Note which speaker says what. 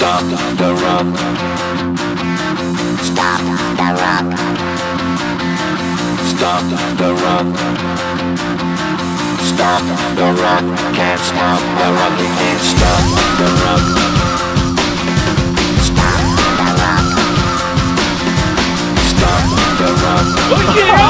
Speaker 1: Stop the rock.
Speaker 2: Stop the rock.
Speaker 1: Stop the rock. Can't stop the rock. You can't stop the rock.
Speaker 2: Stop the rock.
Speaker 1: Stop the rock.
Speaker 3: Oh yeah!